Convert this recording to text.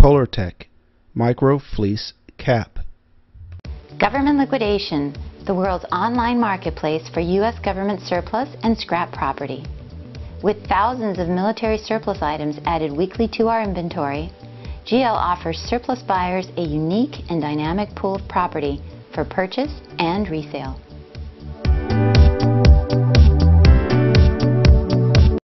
Polartec Micro Fleece Cap. Government Liquidation, the world's online marketplace for U.S. government surplus and scrap property. With thousands of military surplus items added weekly to our inventory, GL offers surplus buyers a unique and dynamic pool of property for purchase and resale.